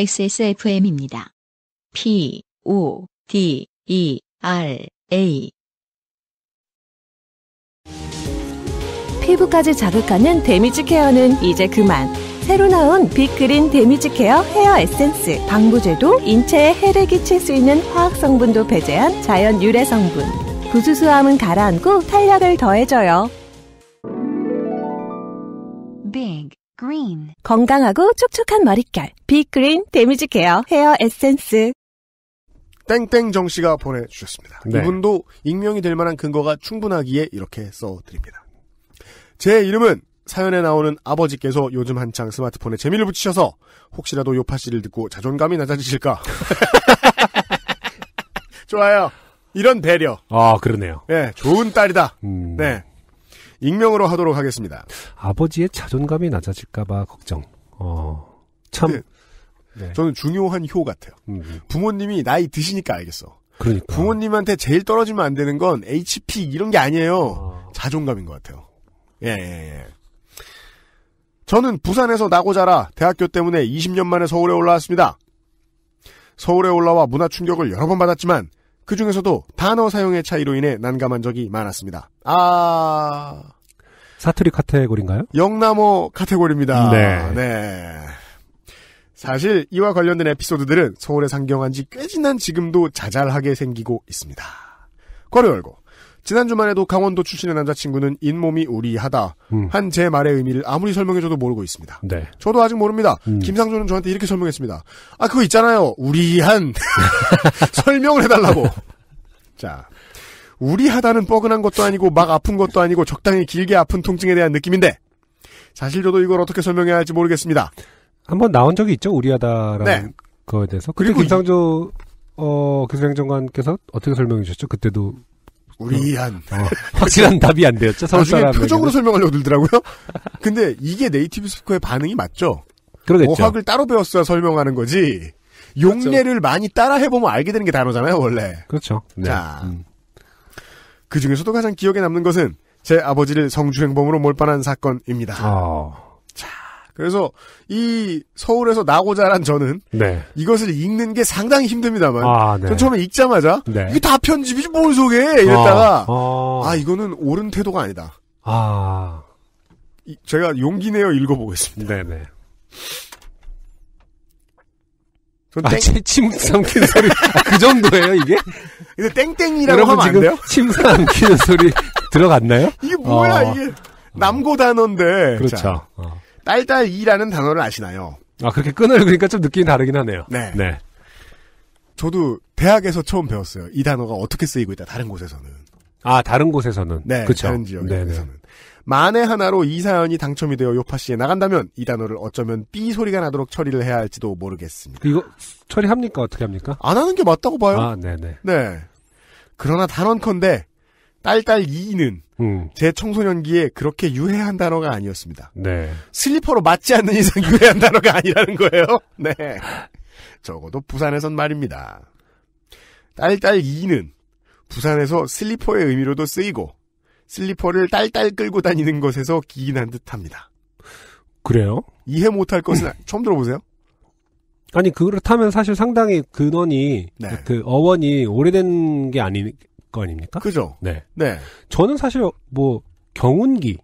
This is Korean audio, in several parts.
XSFM입니다. P, O, D, E, R, A. 피부까지 자극하는 damage care는 이제 그만. 새로 나온 빅그린 damage care 헤어 에센스. 방부제도 인체에 해를 끼칠 수 있는 화학 성분도 배제한 자연 유래 성분. 부수수함은 가라앉고 탄력을 더해줘요. Green 건강하고 촉촉한 머릿결. 빅그린 damage care 헤어 에센스. 땡땡정 씨가 보내주셨습니다. 네. 이분도 익명이 될 만한 근거가 충분하기에 이렇게 써드립니다. 제 이름은 사연에 나오는 아버지께서 요즘 한창 스마트폰에 재미를 붙이셔서 혹시라도 요팟시를 듣고 자존감이 낮아지실까. 좋아요. 이런 배려. 아, 그러네요. 네, 좋은 딸이다. 음, 네. 익명으로 하도록 하겠습니다. 아버지의 자존감이 낮아질까봐 걱정. 어, 참. 네. 네. 저는 중요한 효 같아요. 음, 부모님이 나이 드시니까 알겠어. 그러니까. 부모님한테 제일 떨어지면 안 되는 건 HP 이런 게 아니에요. 어, 자존감인 것 같아요. 예, 예, 예. 저는 부산에서 나고 자라 대학교 때문에 20년 만에 서울에 올라왔습니다. 서울에 올라와 문화 충격을 여러 번 받았지만 그 중에서도 단어 사용의 차이로 인해 난감한 적이 많았습니다. 아, 사투리 카테고리인가요? 영남어 카테고리입니다. 네. 네. 사실 이와 관련된 에피소드들은 서울에 상경한 지 꽤 지난 지금도 자잘하게 생기고 있습니다. 괄호 열고 지난 주만 해도 강원도 출신의 남자친구는 잇몸이 우리하다 음. 한제 말의 의미를 아무리 설명해줘도 모르고 있습니다. 네. 저도 아직 모릅니다. 음. 김상조는 저한테 이렇게 설명했습니다. 아 그거 있잖아요. 우리한 설명을 해달라고. 자, 우리하다는 뻐근한 것도 아니고 막 아픈 것도 아니고 적당히 길게 아픈 통증에 대한 느낌인데 사실 저도 이걸 어떻게 설명해야 할지 모르겠습니다. 한번 나온 적이 있죠, 우리하다라는 네. 거에 대해서. 그리고 김상조, 어, 기술행정관께서 어떻게 설명해 주셨죠? 그때도 우리한 어, 확실한 답이 안 되었죠, 서울 나중에 사람에게. 표정으로 설명하려고 들더라고요. 근데 이게 네이티브 스피커의 반응이 맞죠? 그러겠죠. 어학을 따로 배웠어야 설명하는 거지. 용례를 많이 따라 해보면 알게 되는 게 단어잖아요, 원래. 그렇죠. 네. 자. 음. 그 중에서도 가장 기억에 남는 것은 제 아버지를 성추행범으로 몰빵한 사건입니다. 아, 그래서 이 서울에서 나고 자란 저는 네. 이것을 읽는 게 상당히 힘듭니다만 아, 네. 전 처음에 읽자마자 네. 이게 다 편집이지 뭘 소개 이랬다가 어, 아 이거는 옳은 태도가 아니다. 아, 이- 제가 용기 내어 읽어보겠습니다. 네네. 전 아, 땡, 침, 침 삼키는 소리. 아, 그 정도예요, 이게? 근데 땡땡이라고 하면 안 돼요? 침 삼키는 소리 들어갔나요? 이게 뭐야 어. 이게 남고 단어인데 그렇죠. 자, 어. 딸딸이라는 단어를 아시나요? 아, 그렇게 끈을 그러니까 좀 느낌이 다르긴 하네요. 네. 네. 저도 대학에서 처음 배웠어요. 이 단어가 어떻게 쓰이고 있다. 다른 곳에서는. 아, 다른 곳에서는. 네, 그쵸. 다른. 지역에서는. 만에 하나로 이 사연이 당첨이 되어 요파 씨에 나간다면 이 단어를 어쩌면 삐 소리가 나도록 처리를 해야 할지도 모르겠습니다. 이거 처리합니까? 어떻게 합니까? 안 하는 게 맞다고 봐요. 아, 네네. 네. 그러나 단언컨대 딸딸 이는 음, 제 청소년기에 그렇게 유해한 단어가 아니었습니다. 네. 슬리퍼로 맞지 않는 이상 유해한 단어가 아니라는 거예요. 네. 적어도 부산에선 말입니다. 딸딸 이는 부산에서 슬리퍼의 의미로도 쓰이고 슬리퍼를 딸딸 끌고 다니는 것에서 기인한 듯합니다. 그래요? 이해 못할 것은 아- 처음 들어보세요? 아니, 그렇다면 사실 상당히 근원이, 네. 그 어원이 오래된 게 아닐 거 아닙니까? 그죠? 네. 네. 저는 사실 뭐, 경운기,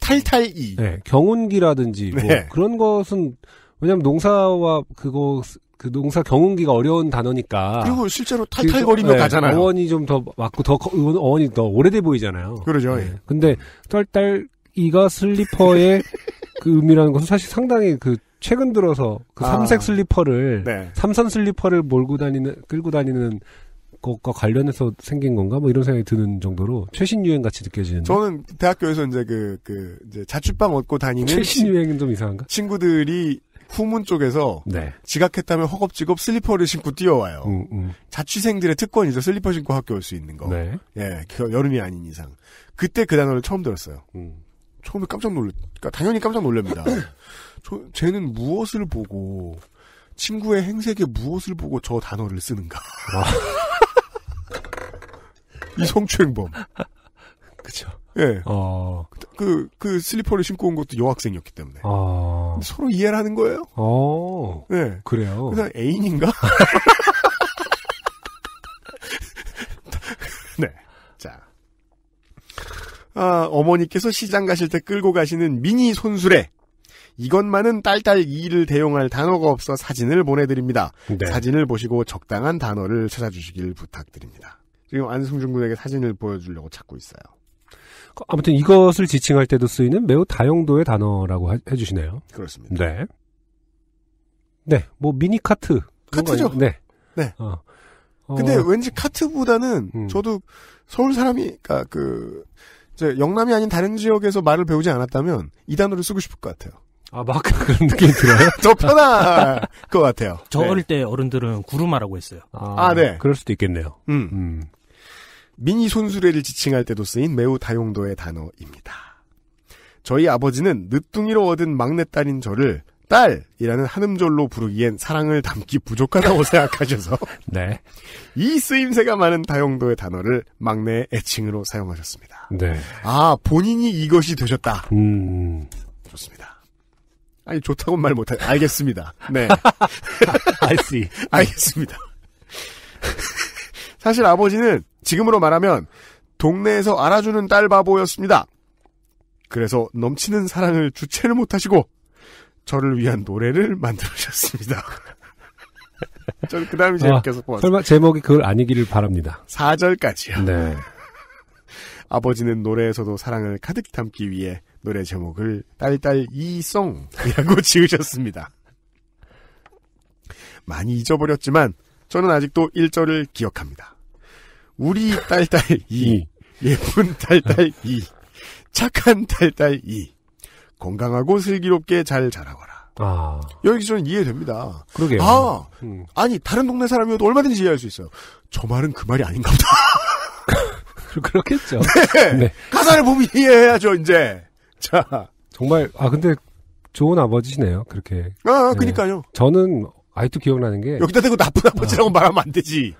탈탈 이. 네, 경운기라든지 뭐 네. 그런 것은 왜냐면 농사와 그거 그 농사 경운기가 어려운 단어니까 그리고 실제로 탈탈거리며 네, 가잖아요. 어원이 좀 더 맞고 더 커- 어원이 더 오래돼 보이잖아요. 그러죠. 네. 예. 근데 딸딸 이가 슬리퍼의 그 의미라는 것은 사실 상당히 그 최근 들어서 그 아. 삼색 슬리퍼를 네. 삼선 슬리퍼를 몰고 다니는 끌고 다니는 것과 관련해서 생긴 건가 뭐 이런 생각이 드는 정도로 최신 유행 같이 느껴지는데 저는 대학교에서 이제 그, 그, 이제 자취방 얻고 다니는 최신 유행은 좀 이상한가? 친구들이 후문 쪽에서 네. 지각했다면 허겁지겁 슬리퍼를 신고 뛰어와요. 음, 음. 자취생들의 특권이죠. 슬리퍼 신고 학교 올 수 있는 거. 네. 예, 그 여름이 아닌 이상. 그때 그 단어를 처음 들었어요. 음. 처음에 깜짝 놀랐, 그러니까 당연히 깜짝 놀랍니다. 저, 쟤는 무엇을 보고, 친구의 행색에 무엇을 보고 저 단어를 쓰는가. 이 성추행범. 그쵸. 예. 어, 그, 그 슬리퍼를 신고 온 것도 여학생이었기 때문에. 어, 어. 서로 이해를 하는 거예요. 어. 네. 그래요. 그냥 애인인가? 네. 자. 아, 어머니께서 시장 가실 때 끌고 가시는 미니 손수레. 이것만은 딸딸 이를 대용할 단어가 없어 사진을 보내드립니다. 네. 사진을 보시고 적당한 단어를 찾아주시길 부탁드립니다. 지금 안승준 군에게 사진을 보여주려고 찾고 있어요. 아무튼 이것을 지칭할 때도 쓰이는 매우 다용도의 단어라고 하- 해주시네요. 그렇습니다. 네. 네, 뭐 미니 카트. 카트죠. 네. 네. 어. 어, 근데 왠지 카트보다는 음. 저도 서울 사람이 그러니까 그 이제 영남이 아닌 다른 지역에서 말을 배우지 않았다면 이 단어를 쓰고 싶을 것 같아요. 아, 막 그런 느낌이 들어요? 더 편할 것 같아요. 저 네. 어릴 때 어른들은 구루마라고 했어요. 아, 네. 그럴 수도 있겠네요. 음. 음. 미니 손수레를 지칭할 때도 쓰인 매우 다용도의 단어입니다. 저희 아버지는 늦둥이로 얻은 막내딸인 저를 딸이라는 한음절로 부르기엔 사랑을 담기 부족하다고 생각하셔서 네. 이 쓰임새가 많은 다용도의 단어를 막내 애칭으로 사용하셨습니다. 네. 아, 본인이 이것이 되셨다. 음. 좋습니다. 아니, 좋다고 말 못해. 알겠습니다. 네. I see. 알겠습니다. 사실 아버지는 지금으로 말하면 동네에서 알아주는 딸 바보였습니다. 그래서 넘치는 사랑을 주체를 못하시고 저를 위한 노래를 만들으셨습니다. 저는 그 다음이 제일 아, 웃겨서 뽑았어요. 설마 제목이 그걸 아니기를 바랍니다. 4절까지요. 네. 아버지는 노래에서도 사랑을 가득 담기 위해 노래 제목을 딸딸 이송이라고 지으셨습니다. 많이 잊어버렸지만 저는 아직도 1절을 기억합니다. 우리 딸딸 이, 예쁜 딸딸 이, 착한 딸딸 이, 건강하고 슬기롭게 잘 자라거라. 아, 여기 저는 이해됩니다. 그러게요. 아, 음. 아니 다른 동네 사람이어도 얼마든지 이해할 수 있어요. 저 말은 그 말이 아닌가 보다. 그렇겠죠. 네. 가사를 보면 이해해야죠, 이제. 자, 정말, 아, 근데 좋은 아버지시네요. 그렇게. 아, 그니까요. 저는 아직도 기억나는 게, 여기다 대고 나쁜 아버지라고 말하면 안 되지.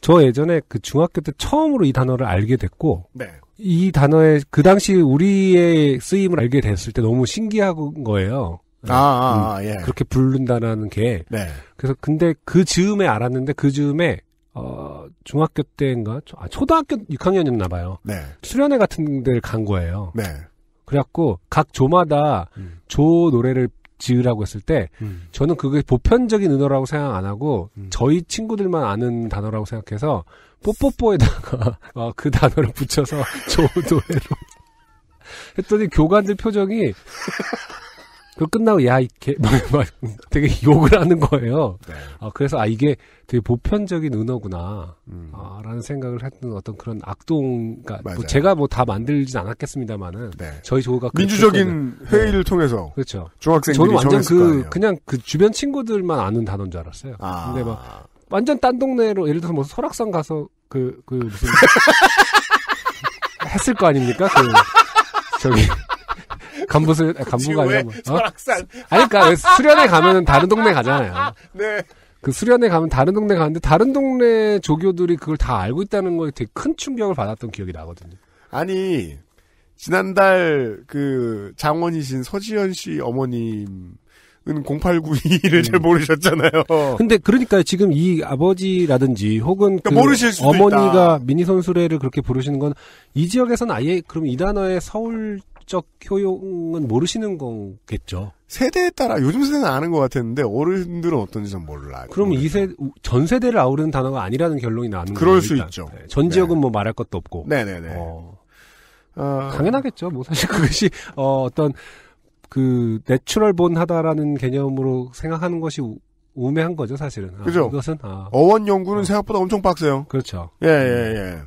저 예전에 그 중학교 때 처음으로 이 단어를 알게 됐고, 네. 이 단어의 그 당시 우리의 쓰임을 알게 됐을 때 너무 신기한 거예요. 아, 아, 아, 예. 그렇게 부른다는 게. 네. 그래서 근데 그 즈음에 알았는데 그 즈음에 어 중학교 때인가 초- 아, 초등학교 6학년이었나 봐요. 네. 수련회 같은 데를 간 거예요. 네. 그래갖고 각 조마다 음. 조 노래를 지으라고 했을 때 음. 저는 그게 보편적인 은어라고 생각 안 하고 음. 저희 친구들만 아는 단어라고 생각해서 뽀뽀뽀에다가 어, 그 단어를 붙여서 조 노래로 했더니 교관들 표정이 그 끝나고 야 이게 막 되게 욕을 하는 거예요. 네. 아, 그래서 아 이게 되게 보편적인 은어구나. 음. 아, 라는 생각을 했던 어떤 그런 악동, 그러니까 맞아요. 뭐 제가 뭐 다 만들진 않았겠습니다만은 네. 저희 조가 했거든요. 민주적인 회의를 통해서 그렇죠. 중학생들이 저는 완전 그. 그냥 그 주변 친구들만 아는 단어인 줄 알았어요. 아. 근데 막 완전 딴 동네로 예를 들어서 뭐 설악산 가서 그그 무슨 했을 거 아닙니까? 그 저기 간부스 아, 간부가 아니라 뭐, 어? 설악산. 아니 그러니까 왜 수련회 가면은 다른 동네 가잖아요. 네. 그 수련회 가면 다른 동네 가는데 다른 동네 조교들이 그걸 다 알고 있다는 거에 되게 큰 충격을 받았던 기억이 나거든요. 아니, 지난달 그 장원이신 서지현 씨 어머님 은 0892를 잘 모르셨잖아요. 근데 그러니까 지금 이 아버지라든지 혹은 그러니까 그 어머니가 있다. 미니 선수래를 그렇게 부르시는 건 이 지역에서는 아예 그럼 이 단어의 성적 효용은 모르시는 거겠죠. 세대에 따라 요즘 세대는 아는 것 같았는데 어른들은 어떤지 좀 몰라. 그럼 이제 전 세대를 아우르는 단어가 아니라는 결론이 나는 거예요. 그럴 수 일단. 있죠. 네, 전 지역은 네. 뭐 말할 것도 없고. 네네네. 어, 어, 당연하겠죠. 뭐 사실 그것이 어, 어떤 그 natural born하다라는 개념으로 생각하는 것이 우, 우매한 거죠, 사실은. 아, 그죠. 이것은 아, 어원 연구는 생각보다 엄청 빡세요. 그렇죠. 예, 예, 예.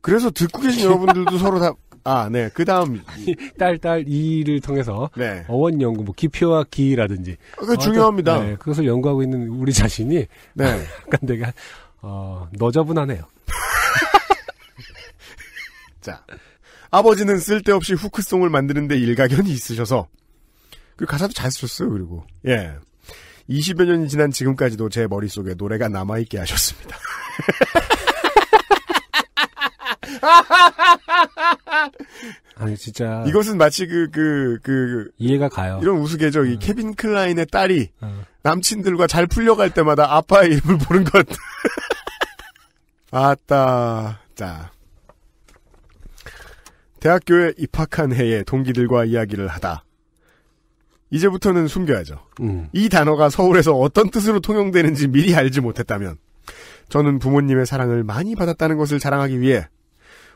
그래서 듣고 계신 여러분들도 서로 다, 아, 네. 그 다음, 딸 딸 이를 통해서 네. 어원 연구, 뭐 기표와 기라든지 그 중요합니다. 네, 그것을 연구하고 있는 우리 자신이 네. 약간 내가 어, 너저분하네요. 자. 아버지는 쓸데없이 후크송을 만드는데 일가견이 있으셔서, 그 가사도 잘 쓰셨어요, 그리고. 예. 20여 년이 지난 지금까지도 제 머릿속에 노래가 남아있게 하셨습니다. 아니 진짜 이것은 마치 그, 그, 그, 이해가 가요. 이런 우스개죠. 음. 이 케빈 클라인의 딸이 어. 남친들과 잘 풀려갈 때마다 아빠의 이름을 보는 것. 아따, 자. 대학교에 입학한 해에 동기들과 이야기를 하다. 이제부터는 숨겨야죠. 음. 이 단어가 서울에서 어떤 뜻으로 통용되는지 미리 알지 못했다면 저는 부모님의 사랑을 많이 받았다는 것을 자랑하기 위해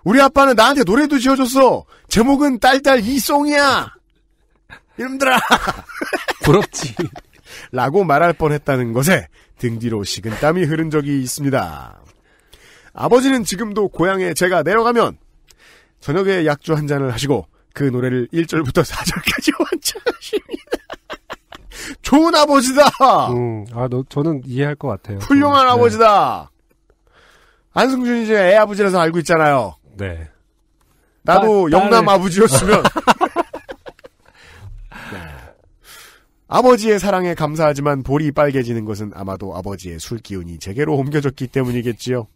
우리 아빠는 나한테 노래도 지어줬어. 제목은 딸딸 이송이야. 이놈들아. 부럽지. 라고 말할 뻔했다는 것에 등 뒤로 식은 땀이 흐른 적이 있습니다. 아버지는 지금도 고향에 제가 내려가면 저녁에 약주 한 잔을 하시고 그 노래를 1절부터 4절까지 완창하십니다. 좋은 아버지다. 음. 아, 너 저는 이해할 것 같아요. 훌륭한 네. 아버지다. 안승준이 이제 애 아버지라서 알고 있잖아요. 네. 나도 딸- 영남 딸을- 아버지였으면. 네. 아버지의 사랑에 감사하지만 볼이 빨개지는 것은 아마도 아버지의 술 기운이 제게로 옮겨졌기 때문이겠지요.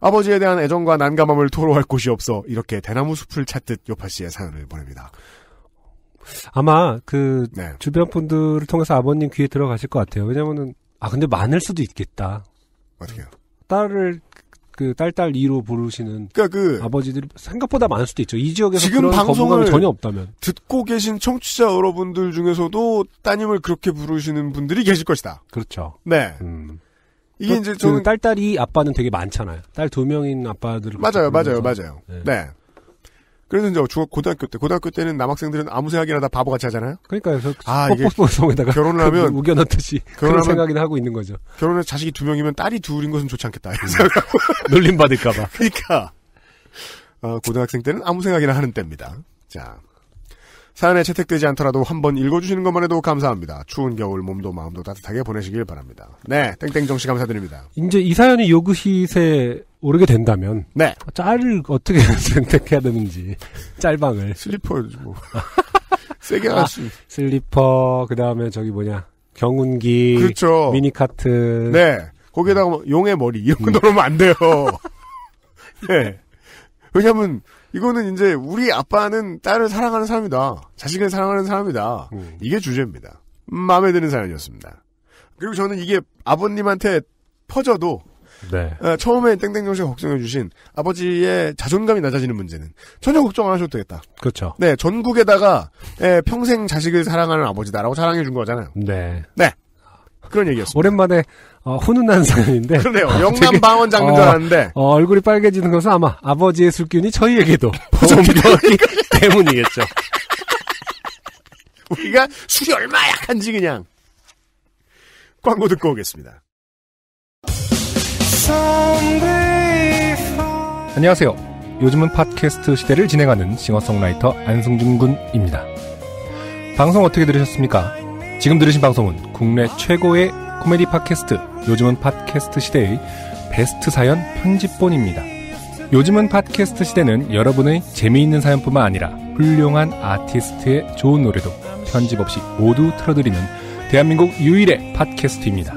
아버지에 대한 애정과 난감함을 토로할 곳이 없어 이렇게 대나무 숲을 찾듯 요파 씨의 사연을 보냅니다. 아마 그 네. 주변 분들을 통해서 아버님 귀에 들어가실 것 같아요. 왜냐면은 아 근데 많을 수도 있겠다. 어떻게요? 딸을 그 딸딸 이로 부르시는 그러니까 그 아버지들이 생각보다 많을 수도 있죠. 이 지역에서 지금 그런 방송을- 전혀 없다면. 듣고 계신 청취자 여러분들 중에서도 따님을 그렇게 부르시는 분들이 계실 것이다. 그렇죠. 네. 음. 이게 그- 이제 그 저는 딸딸이 아빠는 되게 많잖아요. 딸 두 명인 아빠들을 맞아요, 맞아요. 맞아요. 네. 네. 그래서 이제 중학 고등학교 때 고등학교 때는 남학생들은 아무 생각이나 다 바보같이 하잖아요. 그러니까 그 아, 이게 뽀뽀송에다가 결혼을 하면 우겨 넣듯이 그런 결혼하면- 생각이나 하고 있는 거죠. 결혼해서 자식이 두 명이면 딸이 둘인 것은 좋지 않겠다. 음. 놀림 받을까봐. 그러니까 어, 고등학생 때는 아무 생각이나 하는 때입니다. 자 사연에 채택되지 않더라도 한번 읽어주시는 것만 해도 감사합니다. 추운 겨울 몸도 마음도 따뜻하게 보내시길 바랍니다. 네, 땡땡정 씨 감사드립니다. 이제 이 사연이 요그hit에 오르게 된다면 네, 짤을 어떻게 선택해야 되는지 짤방을 슬리퍼 뭐 세게 할 수. 슬리퍼 그 다음에 저기 뭐냐 경운기 그렇죠. 미니카트 네, 거기에다가 뭐 용의 머리 이런 거 음. 넣으면 안 돼요. 네, 왜냐하면 이거는 이제 우리 아빠는 딸을 사랑하는 사람이다. 자식을 사랑하는 사람이다. 음. 이게 주제입니다. 음, 마음에 드는 사연이었습니다. 그리고 저는 이게 아버님한테 퍼져도 네. 어, 처음에 땡땡정 씨가 걱정해 주신 아버지의 자존감이 낮아지는 문제는 전혀 걱정 안 하셔도 되겠다. 그렇죠. 네, 전국에다가 예, 평생 자식을 사랑하는 아버지다라고 자랑해 준 거잖아요. 네. 그런 얘기였습니다. 오랜만에 어, 훈훈한 사연인데 그러네요. 어, 영남 방언 어, 줄 알았는데 어, 얼굴이 빨개지는 것은 아마 아버지의 술기운이 저희에게도 옮겨오기 때문이겠죠. 우리가 술이 얼마 약한지 그냥 광고 듣고 오겠습니다. 안녕하세요. 요즘은 팟캐스트 시대를 진행하는 싱어송라이터 안승준 군입니다. 방송 어떻게 들으셨습니까? 지금 들으신 방송은 국내 최고의 코미디 팟캐스트 요즘은 팟캐스트 시대의 베스트 사연 편집본입니다. 요즘은 팟캐스트 시대는 여러분의 재미있는 사연뿐만 아니라 훌륭한 아티스트의 좋은 노래도 편집 없이 모두 틀어드리는 대한민국 유일의 팟캐스트입니다.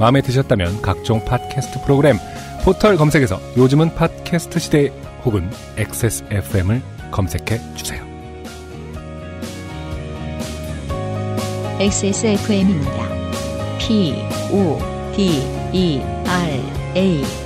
마음에 드셨다면 각종 팟캐스트 프로그램 포털 검색에서 요즘은 팟캐스트 시대 혹은 XSFM을 검색해 주세요. XSFM입니다. P, O, D, E, R, A.